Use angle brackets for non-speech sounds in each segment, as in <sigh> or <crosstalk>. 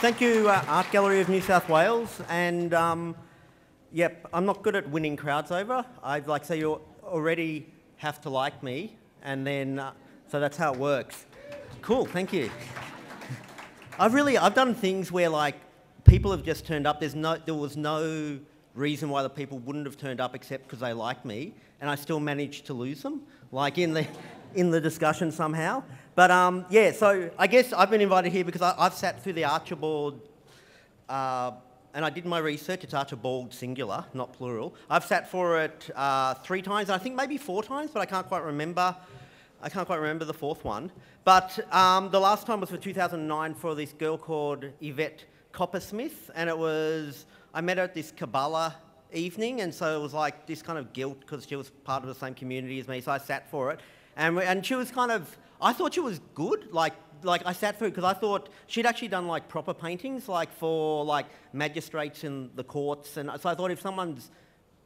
Thank you, uh, Art Gallery of New South Wales. And um, yep, I'm not good at winning crowds over. I'd like to say you already have to like me, and then uh, so that's how it works. Cool, thank you. I've really I've done things where like people have just turned up. There's no there was no reason why the people wouldn't have turned up except because they like me, and I still managed to lose them, like in the in the discussion somehow. But um, yeah, so I guess I've been invited here because I, have sat through the Archibald, uh, and I did my research. It's Archibald singular, not plural. I've sat for it uh, three times, I think maybe four times, but I can't quite remember. I can't quite remember the fourth one. But um, the last time was for 2009 for this girl called Yvette Coppersmith, and it was I met her at this Kabbalah evening, and so it was like this kind of guilt because she was part of the same community as me. So I sat for it, and and she was kind of I thought she was good. Like, like I sat through because I thought she'd actually done like proper paintings, like for like magistrates in the courts, and so I thought if someone's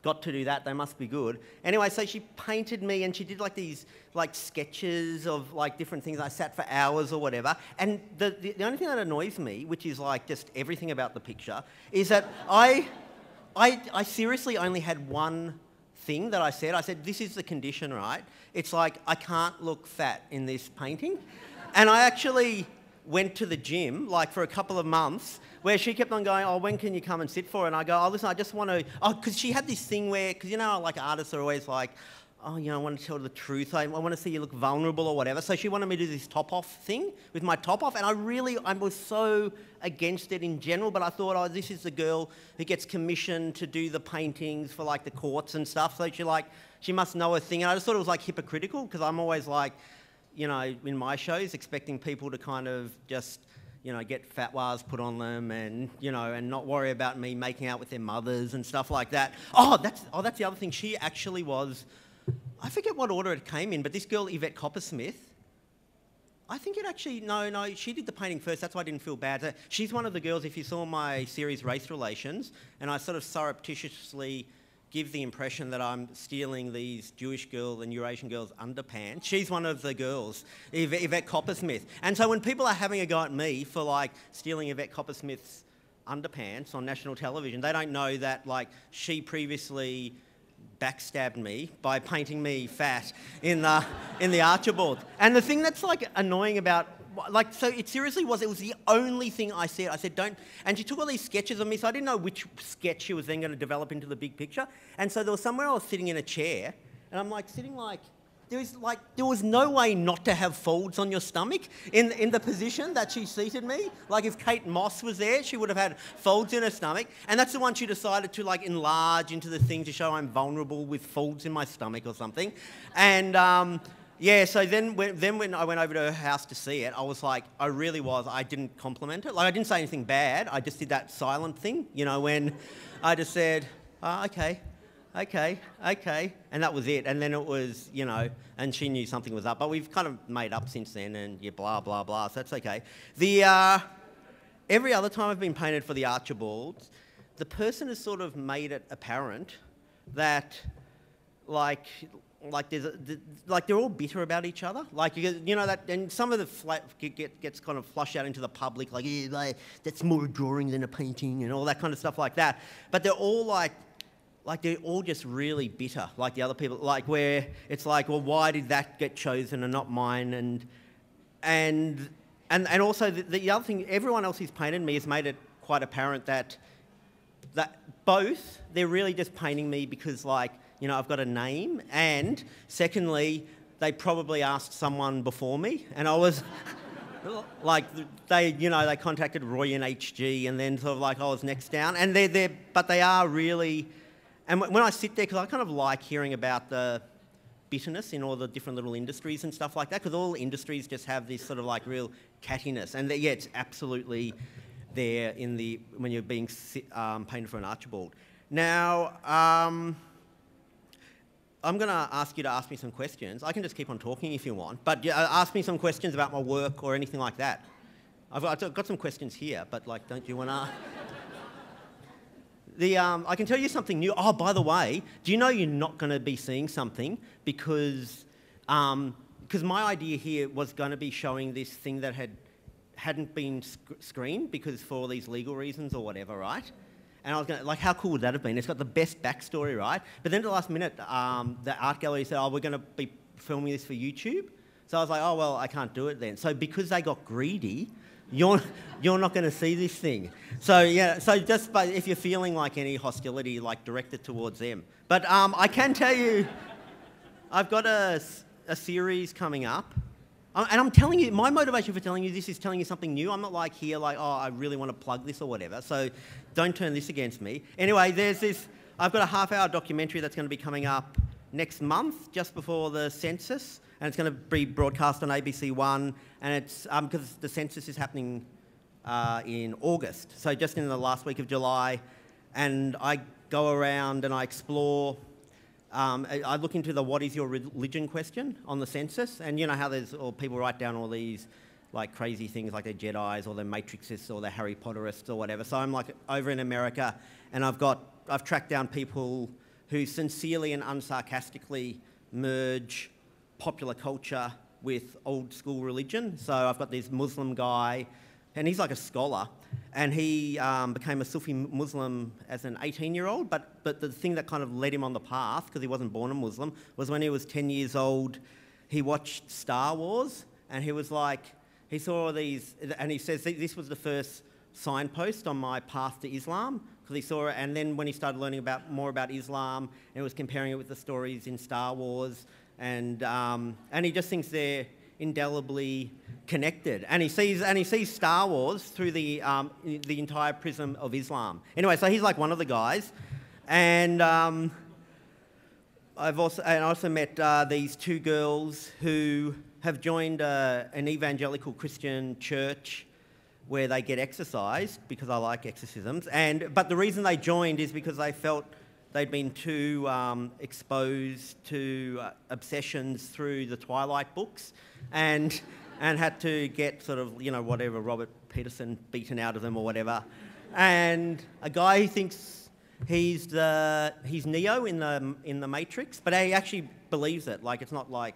got to do that, they must be good. Anyway, so she painted me, and she did like these like sketches of like different things. I sat for hours or whatever, and the the, the only thing that annoys me, which is like just everything about the picture, is that I. I, I seriously only had one thing that I said. I said, This is the condition, right? It's like, I can't look fat in this painting. <laughs> And I actually went to the gym, like for a couple of months, where she kept on going, Oh, when can you come and sit for it? And I go, Oh, listen, I just want to. Oh, because she had this thing where, because you know, like artists are always like, oh, you know, I want to tell the truth. I, I, want to see you look vulnerable or whatever. So she wanted me to do this top off thing with my top off. And I really, I was so against it in general, but I thought, oh, this is the girl who gets commissioned to do the paintings for like the courts and stuff. So she like, she must know a thing. And I just thought it was like hypocritical because I'm always like, you know, in my shows, expecting people to kind of just, you know, get fatwas put on them and, you know, and not worry about me making out with their mothers and stuff like that. Oh, that's, oh, that's the other thing. She actually was I forget what order it came in, but this girl, Yvette Coppersmith, I think it actually, no, no, she did the painting first. That's why I didn't feel bad. Uh, she's one of the girls, if you saw my series Race Relations, and I sort of surreptitiously give the impression that I'm stealing these Jewish girls and Eurasian girls' underpants. She's one of the girls, Yvette Coppersmith. And so when people are having a go at me for like stealing Yvette Coppersmith's underpants on national television, they don't know that like she previously backstabbed me by painting me fat in the, in the Archibald. And the thing that's like annoying about like so it seriously was it was the only thing I said. I said don't and she took all these sketches of me so I didn't know which sketch she was then going to develop into the big picture. And so there was somewhere I was sitting in a chair and I'm like sitting like there was like there was no way not to have folds on your stomach in in the position that she seated me. Like if Kate Moss was there, she would have had folds in her stomach, and that's the one she decided to like enlarge into the thing to show I'm vulnerable with folds in my stomach or something, and. Um, yeah, so then when, then when I went over to her house to see it, I was like, I really was, I didn't compliment it. Like, I didn't say anything bad. I just did that silent thing, you know, when I just said, oh, okay, okay, okay. And that was it. And then it was, you know, and she knew something was up. But we've kind of made up since then and yeah, blah, blah, blah. So that's okay. The, uh, every other time I've been painted for the Archibalds, the person has sort of made it apparent that, like, like there's a, like they're all bitter about each other. Like you, you know that, and some of the flat get, gets kind of flushed out into the public, like, yeah, like that's more a drawing than a painting, and all that kind of stuff like that. But they're all like like they're all just really bitter, like the other people, like where it's like, well, why did that get chosen and not mine? And and and and also the, the other thing, everyone else who's painted me has made it quite apparent that that both they're really just painting me because like you know I've got a name, and secondly they probably asked someone before me, and I was. <laughs> like they, you know, they contacted Roy and HG, and then sort of like I was next down, and they're, they're, but they are really and when I sit there, because I kind of like hearing about the bitterness in all the different little industries and stuff like that, because all industries just have this sort of like real cattiness. And yeah, it's absolutely there in the when you're being um, painted for an Archibald. Now, um, I'm going to ask you to ask me some questions. I can just keep on talking if you want, but uh, ask me some questions about my work or anything like that. I've got, I've got some questions here, but like, don't you want to? The, um, I can tell you something new. Oh, by the way, do you know you're not going to be seeing something because um, because my idea here was going to be showing this thing that had hadn't been sc- screened because for all these legal reasons or whatever, right? And I was going to, like, how cool would that have been? It's got the best backstory, right? But then at the last minute, um, the art gallery said, oh, we're going to be filming this for YouTube. So I was like, oh, well, I can't do it then. So because they got greedy, you're, you're not going to see this thing. So, yeah, so just but if you're feeling like any hostility, like direct it towards them. But um, I can tell you, I've got a, a series coming up. Um, and I'm telling you, my motivation for telling you this is telling you something new. I'm not like here, like, oh, I really want to plug this or whatever. So don't turn this against me. Anyway, there's this, I've got a half hour documentary that's going to be coming up next month, just before the census. And it's going to be broadcast on ABC One. And it's because um, the census is happening uh, in August. So just in the last week of July. And I go around and I explore um, I look into the what is your religion question on the census, and you know how there's all people write down all these like crazy things like they're Jedi's or they're Matrixists or they're Harry Potterists or whatever. So I'm like over in America, and I've got I've tracked down people who sincerely and unsarcastically merge popular culture with old school religion. So I've got this Muslim guy, and he's like a scholar, and he um, became a Sufi Muslim as an 18 year old. But, but the thing that kind of led him on the path, because he wasn't born a Muslim, was when he was 10 years old, he watched Star Wars and he was like, he saw these, and he says this was the first signpost on my path to Islam because he saw it. And then when he started learning about more about Islam, and was comparing it with the stories in Star Wars, and um, and he just thinks they're indelibly connected. And he sees, and he sees Star Wars through the, um, the entire prism of Islam. Anyway, so he's like one of the guys. And um, I've also, and I also met uh, these two girls who have joined uh, an evangelical Christian church where they get exercised because I like exorcisms. And, but the reason they joined is because they felt they'd been too um, exposed to uh, obsessions through the Twilight books and, and had to get sort of, you know, whatever, Robert Pattinson beaten out of them or whatever. And a guy who thinks he's, the, he's Neo in the, in the Matrix, but he actually believes it. Like, it's not like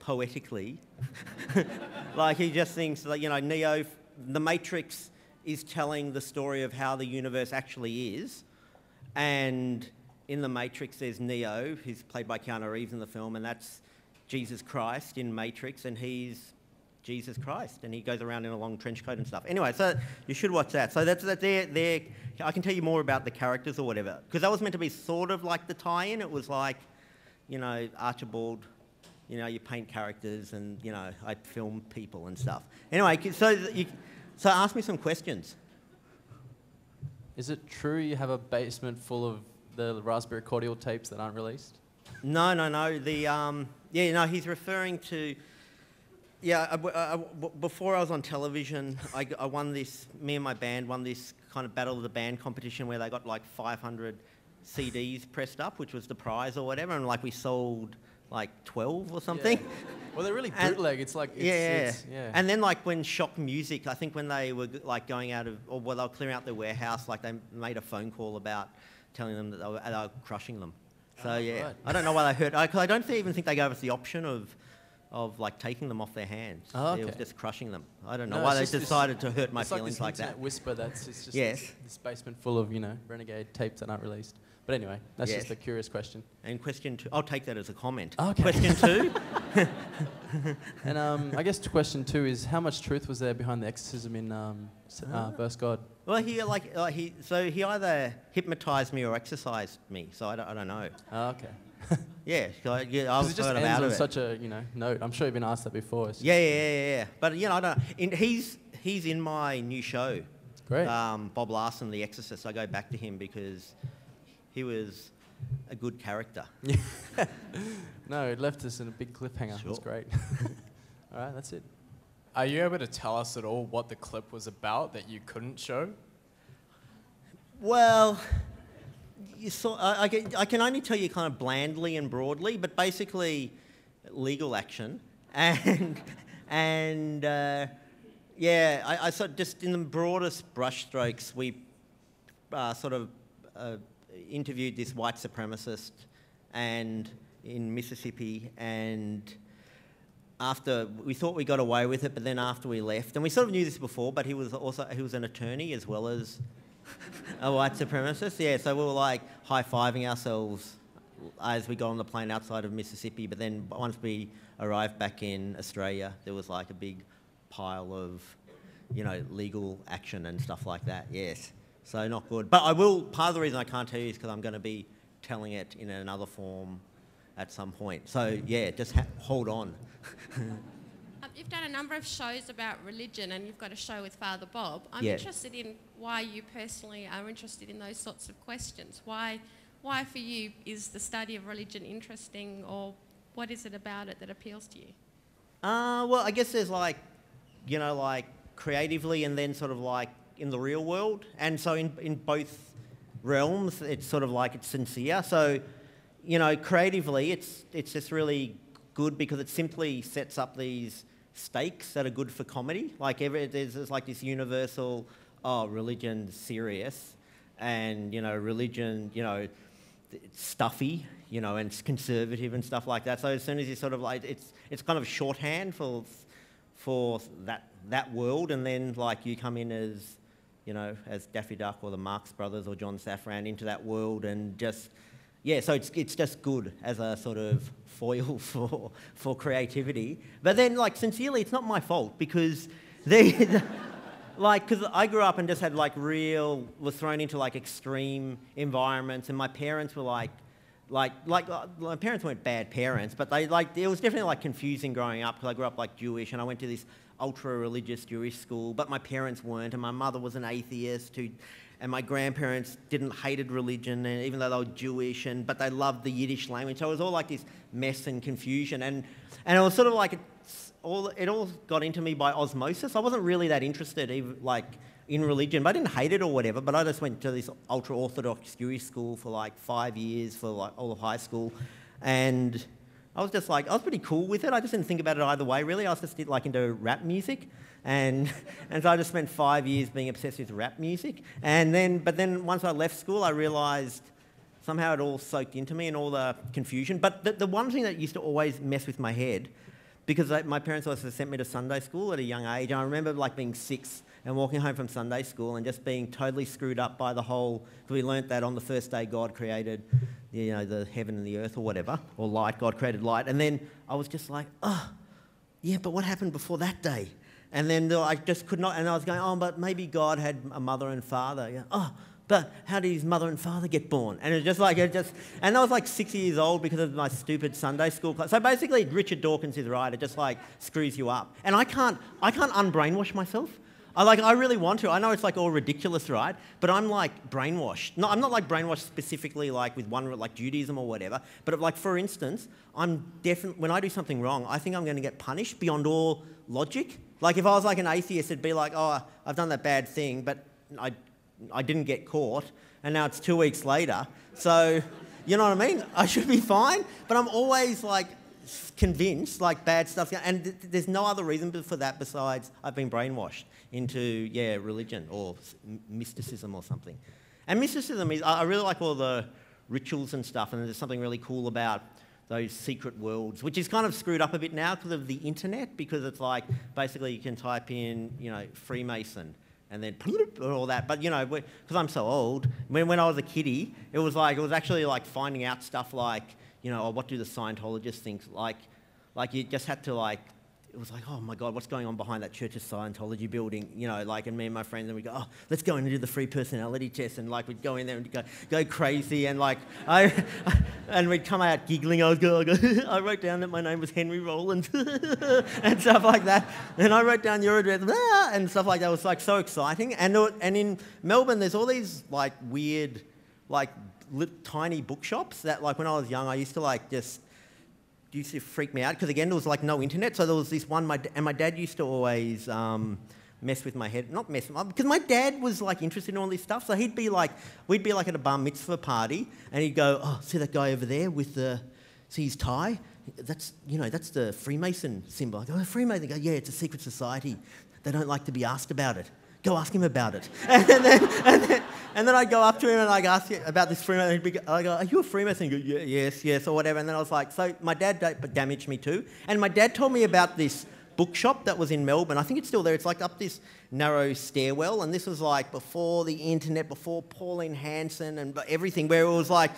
poetically. <laughs> like, he just thinks that, you know, Neo, the Matrix is telling the story of how the universe actually is. And in The Matrix, there's Neo, who's played by Keanu Reeves in the film, and that's Jesus Christ in Matrix, and he's Jesus Christ, and he goes around in a long trench coat and stuff. Anyway, so you should watch that. So that's that. There, there. I can tell you more about the characters or whatever, because that was meant to be sort of like the tie-in. It was like, you know, Archibald. You know, you paint characters, and you know, I film people and stuff. Anyway, so you, so ask me some questions. Is it true you have a basement full of the Raspberry Cordial tapes that aren't released? No, no, no. The um, yeah, no, he's referring to. Yeah, uh, uh, before I was on television, I, I, won this. Me and my band won this kind of battle of the band competition where they got like 500 CDs pressed up, which was the prize or whatever, and like we sold like 12 or something. Yeah. Well, they're really <laughs> bootleg. It's like it's, yeah, it's, yeah. And then like when Shock Music, I think when they were like going out of, or well, they were clearing out their warehouse, like they made a phone call about telling them that they were, they were crushing them. So oh, yeah, right. I don't know why they hurt. I, I don't even think they gave us the option of, of like taking them off their hands. Oh, okay. It was just crushing them. I don't know no, why they decided to hurt my feelings like, like that. Whisper that's it's just yes. this, this, basement full of you know renegade tapes that aren't released. But anyway, that's yes. just a curious question. And question two, I'll take that as a comment. Okay. Question two. <laughs> and um, I guess question two is how much truth was there behind the exorcism in um, uh, Versus God? Well, he like uh, he so he either hypnotized me or exercised me. So I don't, I don't know. Oh, okay. <laughs> yeah, so, yeah, I was it just ends out on such a you know note. I'm sure you've been asked that before. So. Yeah, yeah, yeah, yeah. But you know, I don't. In, he's he's in my new show. Great. Um, Bob Larson, The Exorcist. I go back to him because he was a good character. <laughs> no, it left us in a big cliffhanger. Sure. It was great. <laughs> all right, that's it. Are you able to tell us at all what the clip was about that you couldn't show? Well, you saw, I, I, can, I can only tell you kind of blandly and broadly, but basically legal action and and uh, yeah, I, I sort just in the broadest brushstrokes, we uh, sort of uh, interviewed this white supremacist and in Mississippi and after we thought we got away with it, but then after we left, and we sort of knew this before, but he was also he was an attorney as well as <laughs> a white supremacist. Yeah, so we were like high fiving ourselves as we got on the plane outside of Mississippi. But then once we arrived back in Australia, there was like a big pile of you know legal action and stuff like that. Yes, so not good. But I will. Part of the reason I can't tell you is because I'm going to be telling it in another form at some point. So yeah, just ha- hold on. <laughs> Um, you've done a number of shows about religion and you've got a show with Father Bob. I'm Yeah. interested in why you personally are interested in those sorts of questions. Why, why for you is the study of religion interesting or what is it about it that appeals to you? Uh, well, I guess there's like, you know, like creatively and then sort of like in the real world. And so in, in both realms, it's sort of like it's sincere. So, you know, creatively, it's, it's just really good because it simply sets up these stakes that are good for comedy. Like every, there's, there's like this universal, oh, religion's serious and, you know, religion, you know, it's stuffy, you know, and conservative and stuff like that. So as soon as you sort of like, it's, it's kind of shorthand for, for that, that world, and then like you come in as, you know, as Daffy Duck or the Marx Brothers or John Safran into that world and just, yeah, so it's, it's just good as a sort of foil <laughs> for, for creativity. But then, like, sincerely, it's not my fault because they, like, because I grew up and just had like real, was thrown into like extreme environments, and my parents were like, like, like uh, my parents weren't bad parents, but they like it was definitely like confusing growing up because I grew up like Jewish and I went to this ultra religious Jewish school, but my parents weren't, and my mother was an atheist who. And my grandparents didn't hated religion, and even though they were Jewish, and but they loved the Yiddish language. So it was all like this mess and confusion, and and it was sort of like it's all it all got into me by osmosis. I wasn't really that interested, even like in religion, but I didn't hate it or whatever. But I just went to this ultra orthodox Jewish school for like five years for like all of high school, and I was just like I was pretty cool with it. I just didn't think about it either way really. I was just like into rap music, and <laughs> and so I just spent five years being obsessed with rap music. And then, but then once I left school, I realised somehow it all soaked into me and all the confusion. But the, the one thing that used to always mess with my head because I, my parents also sent me to Sunday school at a young age. And I remember like being six and walking home from Sunday school and just being totally screwed up by the whole. Because we learnt that on the first day God created, you know, the heaven and the earth or whatever, or light. God created light, and then I was just like, oh, yeah, but what happened before that day? And then I just could not. And I was going, oh, but maybe God had a mother and father. Yeah. Oh, but how did his mother and father get born? And it was just like, it just, and I was like six years old because of my stupid Sunday school class. So basically, Richard Dawkins is right. It just like screws you up. And I can't, I can't unbrainwash myself. I like, I really want to. I know it's like all ridiculous, right? But I'm like brainwashed. No, I'm not like brainwashed specifically like with one, like Judaism or whatever. But like, for instance, I'm definitely, when I do something wrong, I think I'm going to get punished beyond all logic. Like if I was like an atheist, it'd be like, oh, I've done that bad thing, but I I didn't get caught, and now it's two weeks later. So, you know what I mean? I should be fine, but I'm always like convinced like bad stuff, and th- there's no other reason for that besides I've been brainwashed into yeah religion or mysticism or something. And mysticism is I really like all the rituals and stuff, and there's something really cool about those secret worlds, which is kind of screwed up a bit now because of the internet, because it's like basically you can type in, you know, Freemason and then <laughs> all that. But you know, because I'm so old, when, when I was a kiddie, it was like it was actually like finding out stuff like you know, oh, what do the Scientologists think? Like, like you just had to like. It was like, oh my God, what's going on behind that Church of Scientology building? You know, like, and me and my friends, and we go, oh, let's go in and do the free personality test, and like, we'd go in there and go, go crazy, and like, I, <laughs> and we'd come out giggling. I was going, <laughs> I wrote down that my name was Henry Rollins, <laughs> and stuff like that. And I wrote down your address, and stuff like that. It was like so exciting. And and in Melbourne, there's all these like weird, like tiny bookshops that, like, when I was young, I used to like just used to freak me out? Because again there was like no internet so there was this one my and my dad used to always um, mess with my head not mess because my dad was like interested in all this stuff so he'd be like we'd be like at a bar mitzvah party and he'd go oh see that guy over there with the see his tie? That's you know that's the freemason symbol. I go oh, freemason. I go yeah it's a secret society. They don't like to be asked about it. Go ask him about it. <laughs> And then, and then And then I'd go up to him and I'd ask him about this Freemason. He'd be- I go, "Are you a Freemason?" He goes, yeah, "Yes, yes," or whatever. And then I was like, "So my dad damaged me too." And my dad told me about this bookshop that was in Melbourne. I think it's still there. It's like up this narrow stairwell, and this was like before the internet, before Pauline Hanson and everything, where it was like.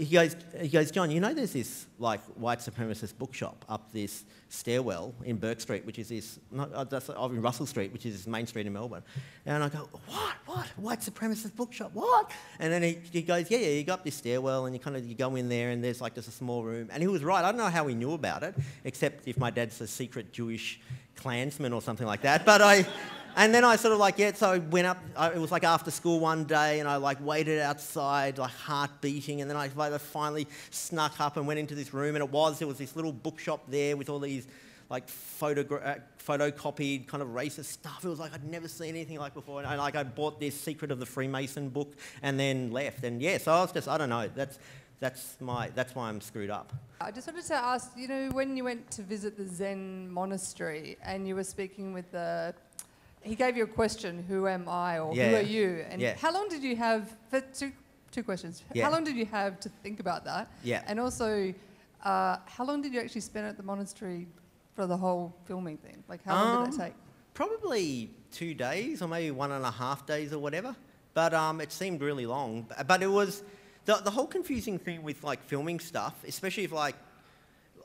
He goes, he goes, John, you know there's this like white supremacist bookshop up this stairwell in Bourke Street, which is this, not, uh, that's in Russell Street, which is this main street in Melbourne. And I go, what, what, white supremacist bookshop, what? And then he, he goes, yeah, yeah, you go up this stairwell and you kind of, you go in there and there's like just a small room. And he was right, I don't know how he knew about it, except if my dad's a secret Jewish Klansman or something like that. But I, and then I sort of like, yeah, so I went up, I, it was like after school one day and I like waited outside, like heart beating. And then I like, finally snuck up and went into this room and it was, there was this little bookshop there with all these like photogra- uh, photocopied kind of racist stuff. It was like I'd never seen anything like before. And I, like I bought this Secret of the Freemason book and then left. And yeah, so I was just, I don't know, that's, that's, my, that's why I'm screwed up. I just wanted to ask, you know, when you went to visit the Zen monastery and you were speaking with the, he gave you a question, who am I or who are you? And Yeah. how long did you have, for two, two questions, Yeah. how long did you have to think about that? Yeah. And also, uh, how long did you actually spend at the monastery for the whole filming thing? Like, how long did Um, that take? Probably two days or maybe one and a half days or whatever. But um, it seemed really long. But it was the, the whole confusing thing with like filming stuff, especially if like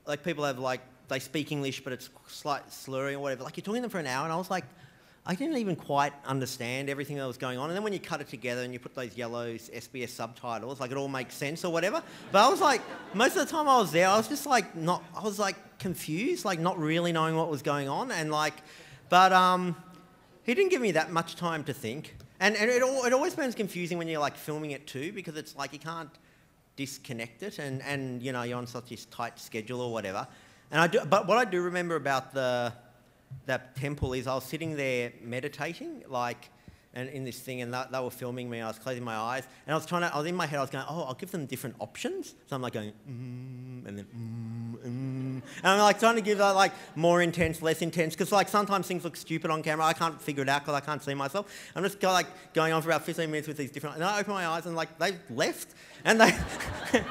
like people have like they speak English but it's slight slurring or whatever. Like you're talking to them for an hour and I was like, I didn't even quite understand everything that was going on. And then when you cut it together and you put those yellow SBS subtitles, like it all makes sense or whatever. But I was like, most of the time I was there, I was just like not, I was like confused, like not really knowing what was going on. And like, but um, he didn't give me that much time to think. And, and it, it always becomes confusing when you're like filming it too, because it's like you can't disconnect it and, and you know, you're on such a tight schedule or whatever. And I do, but what I do remember about the, that temple is I was sitting there meditating, like, and in this thing, and they, they were filming me. I was closing my eyes, and I was trying to. I was in my head. I was going, "Oh, I'll give them different options." So I'm like going, mm, and then, mm, mm. and I'm like trying to give that like more intense, less intense, because like sometimes things look stupid on camera. I can't figure it out because I can't see myself. I'm just like going on for about 15 minutes with these different. And I open my eyes, and like they left, and they. <laughs>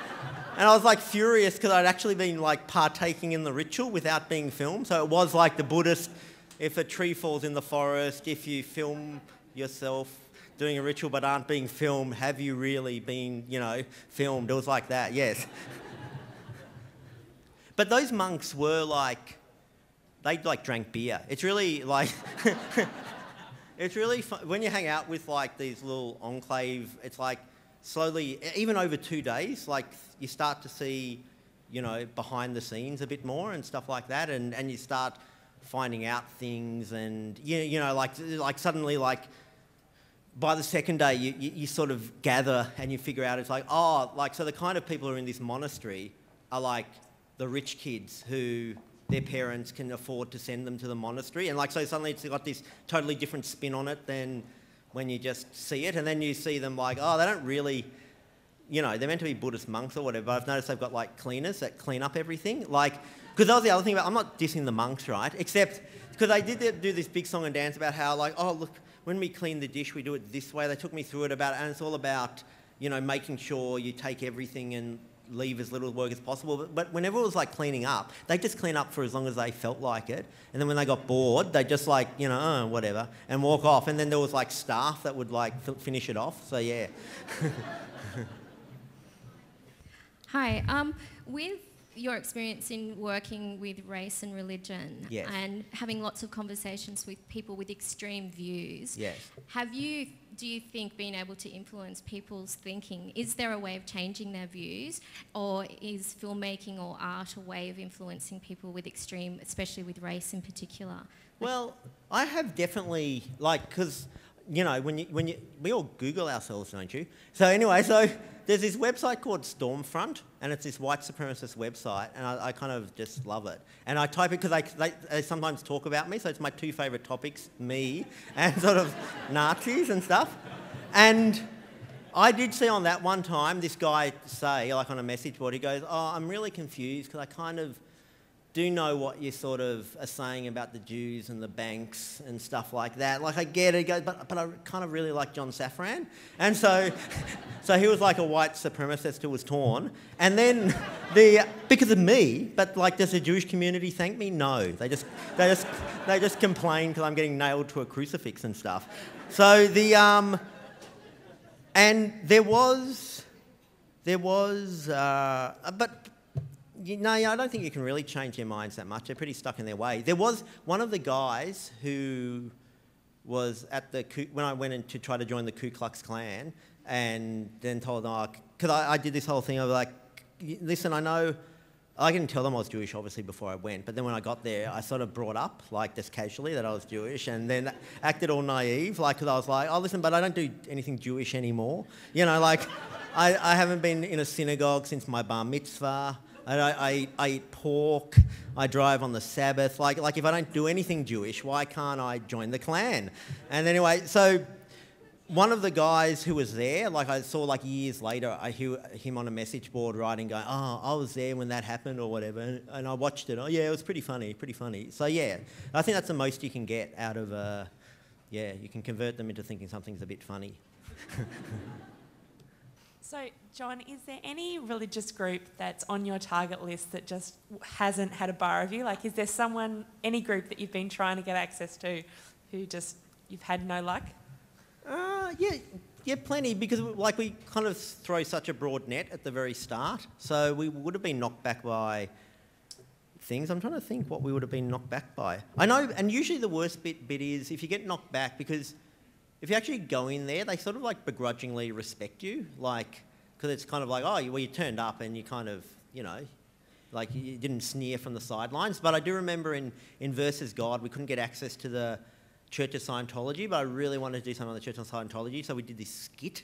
And I was like furious because I'd actually been like partaking in the ritual without being filmed. So it was like the Buddhist if a tree falls in the forest, if you film yourself doing a ritual but aren't being filmed, have you really been, you know, filmed? It was like that, yes. <laughs> but those monks were like, they like drank beer. It's really like, <laughs> it's really fun. When you hang out with like these little enclave, it's like slowly, even over two days, like you start to see, you know, behind the scenes a bit more and stuff like that, and, and you start finding out things, and you, you know, like like suddenly like by the second day you, you, you sort of gather and you figure out it's like oh like so the kind of people who are in this monastery are like the rich kids who their parents can afford to send them to the monastery. And like so suddenly it's got this totally different spin on it than when you just see it and then you see them like oh they don't really you know they're meant to be buddhist monks or whatever But i've noticed they've got like cleaners that clean up everything like because that was the other thing about i'm not dissing the monks right except because they did do this big song and dance about how like oh look when we clean the dish we do it this way they took me through it about and it's all about you know making sure you take everything and leave as little work as possible but, but whenever it was like cleaning up they just clean up for as long as they felt like it and then when they got bored they just like you know oh, whatever and walk off and then there was like staff that would like f- finish it off so yeah <laughs> Hi. Um, with your experience in working with race and religion Yes. and having lots of conversations with people with extreme views, yes have you, do you think, being able to influence people's thinking? Is there a way of changing their views, or is filmmaking or art a way of influencing people with extreme, especially with race in particular? Well, I have definitely like because you know when you when you we all Google ourselves, don't you? So anyway, so there's this website called Stormfront, and it's this white supremacist website, and I, I kind of just love it. And I type it because they, they they sometimes talk about me, so it's my two favourite topics: me <laughs> and sort of Nazis and stuff. And I did see on that one time this guy say, like on a message board, he goes, "Oh, I'm really confused because I kind of." Do know what you sort of are saying about the Jews and the banks and stuff like that. Like I get it, but, but I kind of really like John Safran. And so, <laughs> so he was like a white supremacist who was torn. And then the, because of me, but like does the Jewish community thank me? No. They just, they just, they just complain because I'm getting nailed to a crucifix and stuff. So the, um, and there was, there was, uh, but you, no, I don't think you can really change their minds that much. They're pretty stuck in their way. There was one of the guys who was at the when I went in to try to join the Ku Klux Klan, and then told them, oh, because I, I, did this whole thing of like, listen, I know. I didn't tell them I was Jewish, obviously, before I went. But then when I got there, I sort of brought up, like, just casually, that I was Jewish, and then acted all naive, like, because I was like, oh, listen, but I don't do anything Jewish anymore. You know, like, <laughs> I, I haven't been in a synagogue since my bar mitzvah. I, I, I, eat pork. I drive on the Sabbath. Like, like if I don't do anything Jewish, why can't I join the Klan? And anyway, so one of the guys who was there, like I saw like years later, I hear him on a message board writing, going, "Oh, I was there when that happened or whatever," and, and I watched it. Oh yeah, it was pretty funny, pretty funny. So yeah, I think that's the most you can get out of. Uh, yeah, you can convert them into thinking something's a bit funny. <laughs> So, John, is there any religious group that's on your target list that just hasn't had a bar of you? Like, is there someone, any group that you've been trying to get access to who just you've had no luck? Uh, yeah, yeah, plenty. Because like we kind of throw such a broad net at the very start, so we would have been knocked back by things. I'm trying to think what we would have been knocked back by. I know, and usually the worst bit bit is if you get knocked back because if you actually go in there, they sort of like begrudgingly respect you, like because it's kind of like, oh, well, you turned up and you kind of, you know, like you didn't sneer from the sidelines. But I do remember in in Versus God, we couldn't get access to the Church of Scientology, but I really wanted to do something on the Church of Scientology, so we did this skit.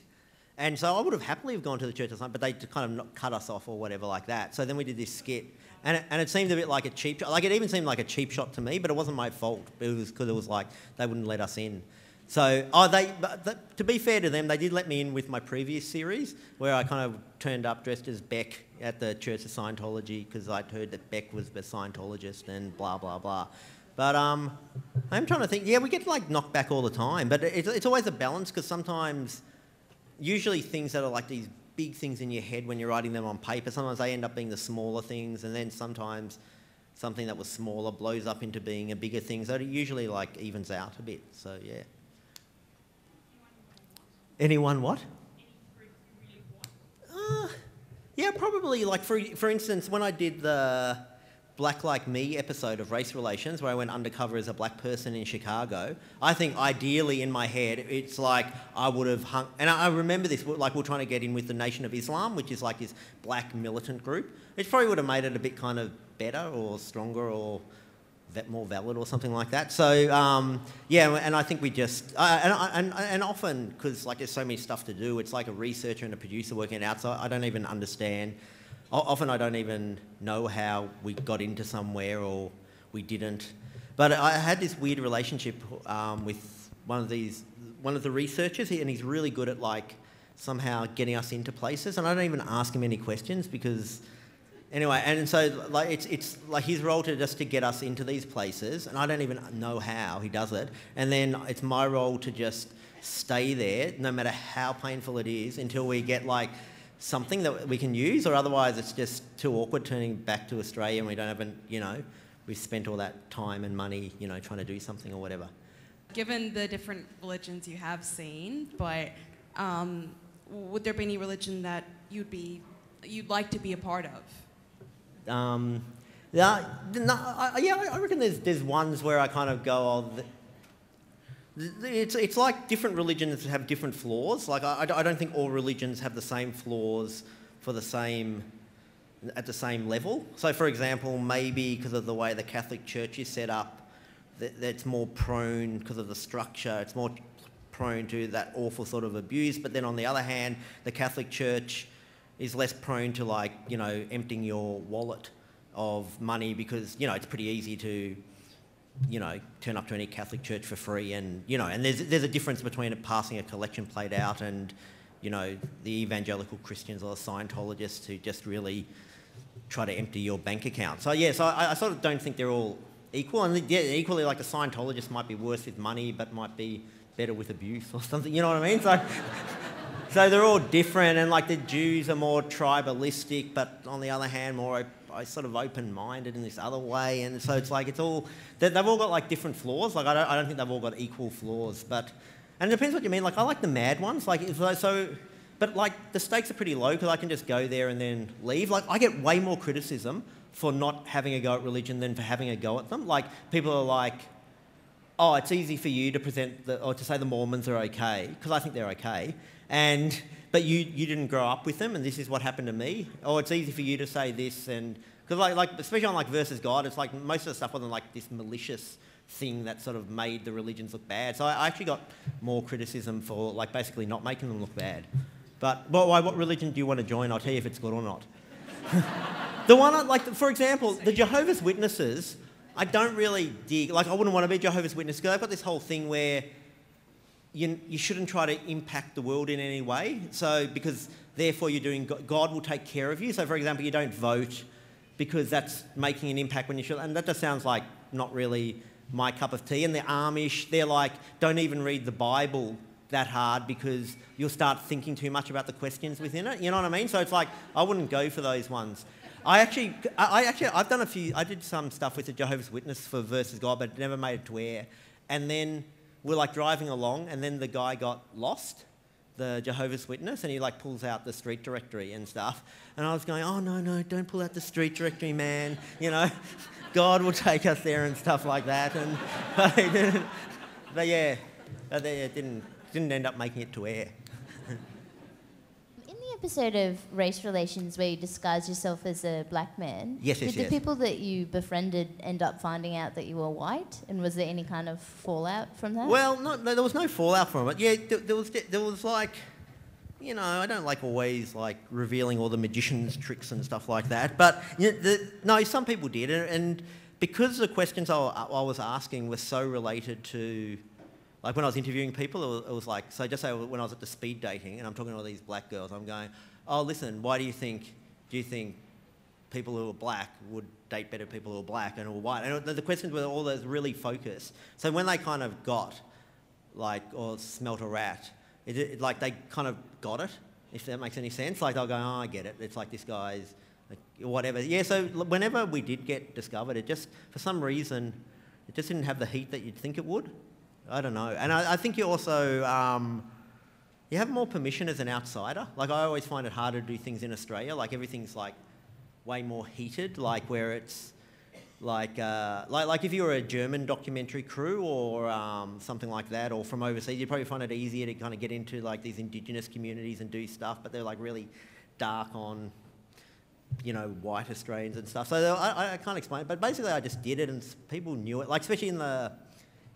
And so I would have happily have gone to the Church of Scientology, but they kind of not cut us off or whatever like that. So then we did this skit, and it, and it seemed a bit like a cheap shot. Like it even seemed like a cheap shot to me, but it wasn't my fault. It was because it was like they wouldn't let us in. So, oh, they, to be fair to them, they did let me in with my previous series where I kind of turned up dressed as Beck at the Church of Scientology because I'd heard that Beck was the Scientologist and blah, blah, blah. But um, I'm trying to think, yeah, we get like knocked back all the time, but it's, it's always a balance because sometimes, usually things that are like these big things in your head when you're writing them on paper, sometimes they end up being the smaller things, and then sometimes something that was smaller blows up into being a bigger thing. So it usually like evens out a bit. So yeah. Anyone what? Uh, yeah, probably. Like for for instance, when I did the Black Like Me episode of Race Relations, where I went undercover as a black person in Chicago, I think ideally in my head, it's like I would have hung. And I remember this, like we're trying to get in with the Nation of Islam, which is like this black militant group. It probably would have made it a bit kind of better or stronger or more valid or something like that. So um, yeah, and I think we just uh, and, and, and often because like there's so many stuff to do, it's like a researcher and a producer working out. So I don't even understand. Often I don't even know how we got into somewhere or we didn't. But I had this weird relationship um, with one of these one of the researchers, and he's really good at like somehow getting us into places. And I don't even ask him any questions because Anyway, and so like it's it's like his role to just to get us into these places, and I don't even know how he does it. And then it's my role to just stay there, no matter how painful it is, until we get like something that we can use, or otherwise it's just too awkward turning back to Australia and we don't have, you know, we've spent all that time and money, you know, trying to do something or whatever. Given the different religions you have seen, but um, would there be any religion that you'd be you'd like to be a part of? Um, yeah, no, I, yeah, I reckon there's, there's ones where I kind of go, oh, it's, it's like different religions have different flaws. Like, I, I don't think all religions have the same flaws for the same, at the same level. So, for example, maybe because of the way the Catholic Church is set up, that, that's more prone, because of the structure, it's more prone to that awful sort of abuse. But then on the other hand, the Catholic Church is less prone to like you know emptying your wallet of money because you know it's pretty easy to you know turn up to any Catholic church for free and you know and there's there's a difference between passing a collection plate out and you know the evangelical Christians or the Scientologists who just really try to empty your bank account. So yeah, so I, I sort of don't think they're all equal. And yeah, equally, like a Scientologist might be worse with money, but might be better with abuse or something. You know what I mean? So. So they're all different, and like the Jews are more tribalistic, but on the other hand, more I sort of open-minded in this other way. And so it's like it's all they- they've all got like different flaws. Like I don't, I don't think they've all got equal flaws, but and it depends what you mean. Like I like the mad ones. Like so, but like the stakes are pretty low because I can just go there and then leave. Like I get way more criticism for not having a go at religion than for having a go at them. Like people are like oh, it's easy for you to present the, or to say the Mormons are okay because I think they're okay, and but you you didn't grow up with them, and this is what happened to me. Oh, it's easy for you to say this, and because like like especially on like versus God, it's like most of the stuff wasn't like this malicious thing that sort of made the religions look bad. So I, actually got more criticism for like basically not making them look bad. But well, why, what religion do you want to join? I'll tell you if it's good or not. <laughs> The one, I- like, for example, the Jehovah's Witnesses, I don't really dig. Like, I wouldn't want to be Jehovah's Witness because they've got this whole thing where you, you shouldn't try to impact the world in any way. So, because therefore you're doing, God will take care of you. So, for example, you don't vote because that's making an impact when you should. And that just sounds like not really my cup of tea. And the Amish, they're like, don't even read the Bible that hard because you'll start thinking too much about the questions within it. You know what I mean? So it's like, I wouldn't go for those ones. I actually, I actually, I've done a few, I did some stuff with the Jehovah's Witness for Versus God, but never made it to air. And then we're like driving along, and then the guy got lost, the Jehovah's Witness, and he like pulls out the street directory and stuff. And I was going, oh no, no, don't pull out the street directory, man. You know, <laughs> God will take us there and stuff like that. And <laughs> but, he <laughs> didn't, but yeah, but they didn't didn't end up making it to air. The episode of race relations where you disguise yourself as a black man, Yes, yes, did the yes. people that you befriended end up finding out that you were white? And was there any kind of fallout from that? Well, no, no, there was no fallout from it. Yeah, there, there was there was like, you know, I don't like always like revealing all the magician's tricks and stuff like that. But you know, the, no, some people did, and, and because the questions I, I was asking were so related to, like when I was interviewing people, it was, it was like, so just say when I was at the speed dating, and I'm talking to all these black girls, I'm going, oh, listen, why do you think, do you think people who are black would date better people who are black and who are white. And the, questions were all those really focused. So when they kind of got, like, or smelt a rat, it, it, like they kind of got it, if that makes any sense. Like they'll go, oh, I get it. It's like this guy's, like, whatever. Yeah, so whenever we did get discovered, it just, for some reason, it just didn't have the heat that you'd think it would. I don't know. And I, I think you also, um, you have more permission as an outsider. Like I always find it harder to do things in Australia. Like everything's like way more heated. Like where it's like uh, like like if you were a German documentary crew or um, something like that, or from overseas, you'd probably find it easier to kind of get into like these indigenous communities and do stuff. But they're like really dark on you know, white Australians and stuff. So I, I- I can't explain it, but basically I just did it, and people knew it. Like especially in the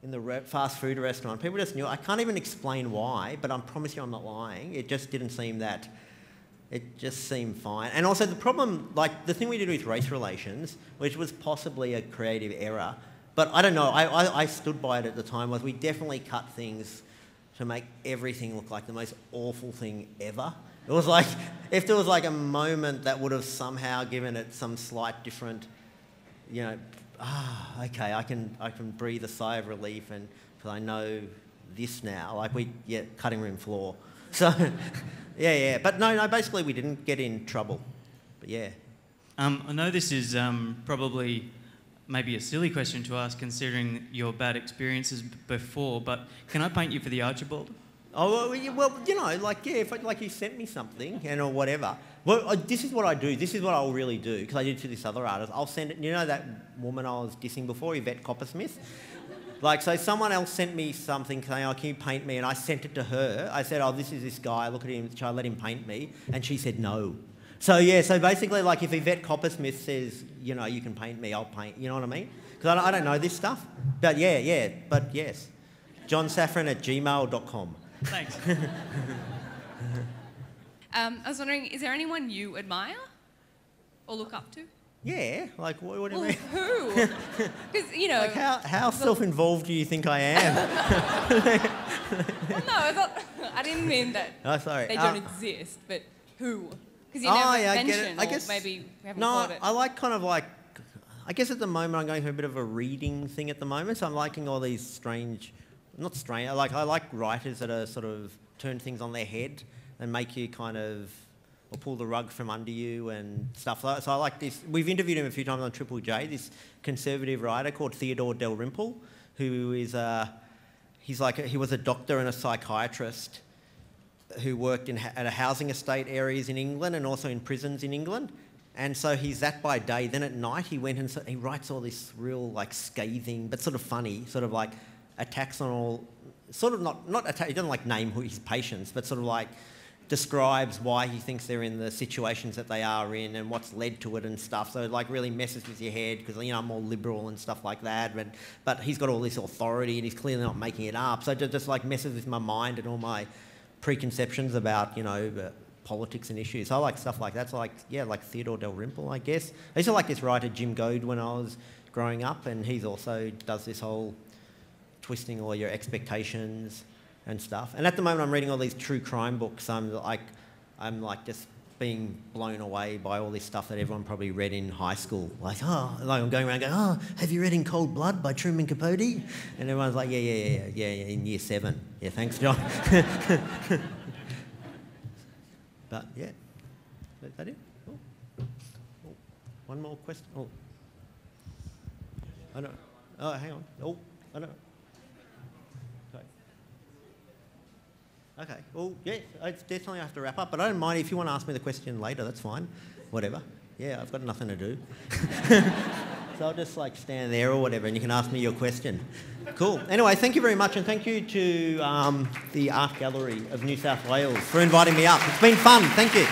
in the re- fast food restaurant, people just knew. I can't even explain why, but I promise you, I'm not lying. It just didn't seem that. It just seemed fine. And also the problem, like the thing we did with race relations, which was possibly a creative error, but I don't know. I, I, I stood by it at the time. Was we definitely cut things to make everything look like the most awful thing ever. It was like if there was like a moment that would have somehow given it some slight different, you know, ah, okay, I can I can breathe a sigh of relief and because I know this now. Like we yeah, cutting room floor. <laughs> So yeah, yeah. But no, no. Basically, we didn't get in trouble. But yeah. Um, I know this is um, probably maybe a silly question to ask considering your bad experiences before, but can I paint you for the Archibald? Oh well, you- know, like yeah, if I, like you sent me something and or whatever. Well, I, this is what I do. This is what I'll really do because I did to this other artist. I'll send it. You know that woman I was dissing before, Yvette Coppersmith. Like, so someone else sent me something saying, "Oh, can you paint me?" And I sent it to her. I said, "Oh, this is this guy. Look at him. Shall I let him paint me?" And she said, "No." So yeah, so basically, like if Yvette Coppersmith says, "You know, you can paint me. I'll paint." You know what I mean? Because I, don't- I don't know this stuff. But yeah, yeah. But yes, John Safran at gmail.com. Thanks. <laughs> Um, I was wondering, is there anyone you admire or look up to? Yeah, like what, what do you Well, mean? who? <laughs> Because you know. Like how, how self-involved do you think I am? <laughs> Well, no, I thought I didn't mean that <laughs> oh, sorry. they Uh, don't exist, but who? Because you Oh, never yeah, I get it. mentioned, I guess- maybe we haven't No, it. I like kind of like. I guess at the moment I'm going through a bit of a reading thing at the moment, so I'm liking all these strange, not strange. Like I like writers that are sort of turn things on their head and make you kind of or pull the rug from under you and stuff like that. So I like this. We've interviewed him a few times on Triple J. This conservative writer called Theodore Dalrymple, who is a he's like a, he was a doctor and a psychiatrist who worked in, at a housing estate areas in England and also in prisons in England. And so he's that by day. Then at night he went and so, he writes all this real like scathing, but sort of funny, sort of like attacks on all, sort of not not attack. He doesn't like name who his patients, but sort of like describes why he thinks they're in the situations that they are in and what's led to it and stuff. So it like really messes with your head because you know I'm more liberal and stuff like that. But but he's got all this authority and he's clearly not making it up. So it just, like messes with my mind and all my preconceptions about you know. Uh, politics and issues. I like stuff like that. So like, yeah, like Theodore Dalrymple, I guess. I used to like this writer, Jim Goad, when I was growing up, and he's also does this whole twisting all your expectations and stuff. And at the moment, I'm reading all these true crime books. I'm like, I'm like just being blown away by all this stuff that everyone probably read in high school. Like, oh, like I'm going around going, oh, have you read In Cold Blood by Truman Capote? And everyone's like, yeah, yeah, yeah, yeah, yeah, in year seven. Yeah, thanks, John. <laughs> but yeah, is that it? Oh. Oh. One more question. Oh. I don't. Oh, hang on. Oh, I don't. Okay. Well, yeah, I definitely have to wrap up, but I don't mind if you want to ask me the question later. That's fine. Whatever. Yeah, I've got nothing to do. <laughs> so I'll just like stand there or whatever, and you can ask me your question. Cool. Anyway, thank you very much, and thank you to um, the Art Gallery of New South Wales for inviting me up. It's been fun. Thank you.